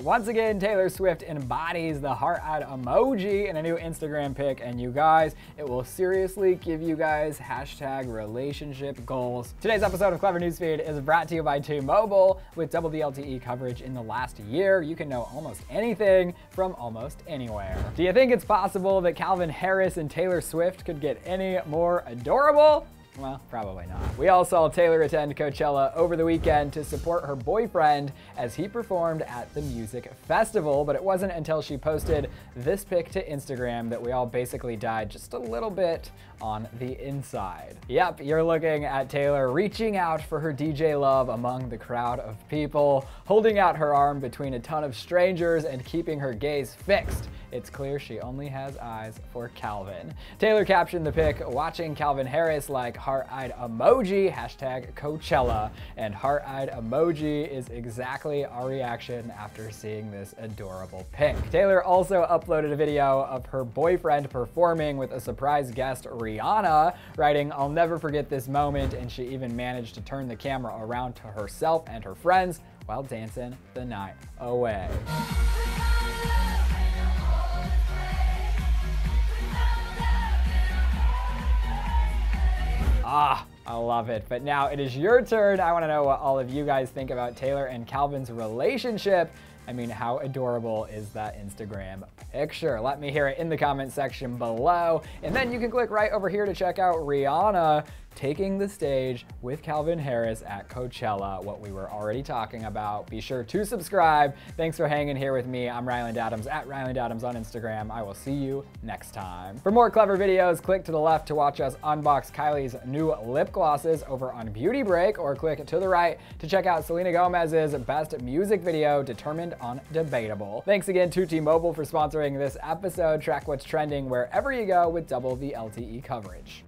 Once again, Taylor Swift embodies the heart-eyed emoji in a new Instagram pic, and you guys, it will seriously give you guys hashtag relationship goals. Today's episode of Clevver Newsfeed is brought to you by T-Mobile. With double the LTE coverage in the last year, you can know almost anything from almost anywhere. Do you think it's possible that Calvin Harris and Taylor Swift could get any more adorable? Well, probably not. We all saw Taylor attend Coachella over the weekend to support her boyfriend as he performed at the music festival, but it wasn't until she posted this pic to Instagram that we all basically died just a little bit on the inside. Yep, you're looking at Taylor reaching out for her DJ love among the crowd of people, holding out her arm between a ton of strangers and keeping her gaze fixed. It's clear she only has eyes for Calvin. Taylor captioned the pic, watching Calvin Harris like heart-eyed emoji, hashtag Coachella. And heart-eyed emoji is exactly our reaction after seeing this adorable pic. Taylor also uploaded a video of her boyfriend performing with a surprise guest, Rihanna, writing, I'll never forget this moment, and she even managed to turn the camera around to herself and her friends while dancing the night away. Ah, I love it. But now it is your turn. I want to know what all of you guys think about Taylor and Calvin's relationship. I mean, how adorable is that Instagram picture? Let me hear it in the comment section below. And then you can click right over here to check out Rihanna taking the stage with Calvin Harris at Coachella, what we were already talking about. Be sure to subscribe. Thanks for hanging here with me. I'm Ryland Adams at Ryland Adams on Instagram. I will see you next time. For more Clevver videos, click to the left to watch us unbox Kylie's new lip glosses over on Beauty Break, or click to the right to check out Selena Gomez's best music video, Determined on Debatable. Thanks again to T-Mobile for sponsoring this episode. Track what's trending wherever you go with double the LTE coverage.